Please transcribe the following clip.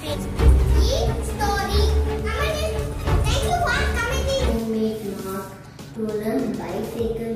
Story. Thank you for coming in. Homemade to bicycle.